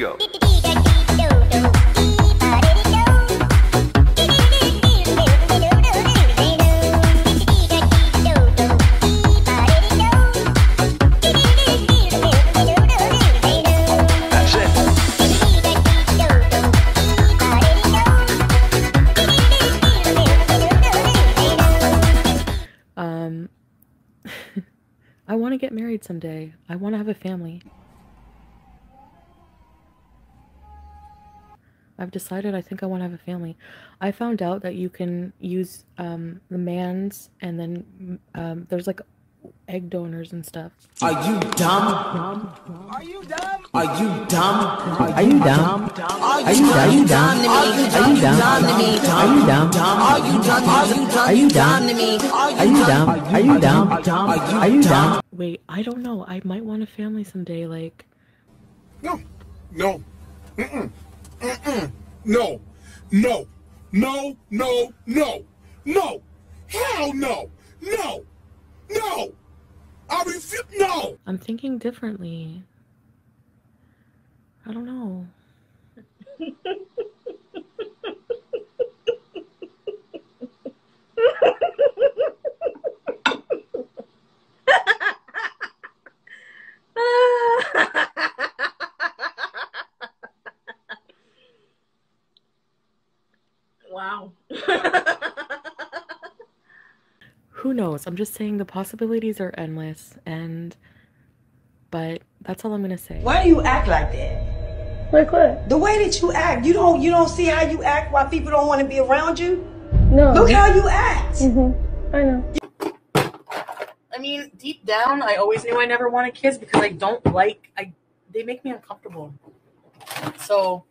go. Um, I want to get married someday. I want to have a family. I've decided I think I want to have a family. I found out that you can use um, the man's and then mm, um, there's like egg donors and stuff. Are you dumb? Are you dumb? Are you dumb? Are you dumb? Are you are you dumb? Are you dumb? to me? Are you dumb? Are you dumb? Are you dumb? Are you dumb? to me? Are you dumb? Are you dumb? Are you dumb? Wait, I don't know. I might want a family someday. Like, No, no, Mm-mm. Mm-mm. No, no, no, no, no, no, hell no, no, no. I refuse. No. I'm thinking differently. I don't know. wow. Who knows? I'm just saying the possibilities are endless and but that's all I'm going to say. Why do you act like that? like what? The way that you act, you don't you don't see how you act why people don't want to be around you? No. Look how you act. Mm-hmm. I know. I mean, deep down, I always knew I never wanted kids because I don't like I. They make me uncomfortable. So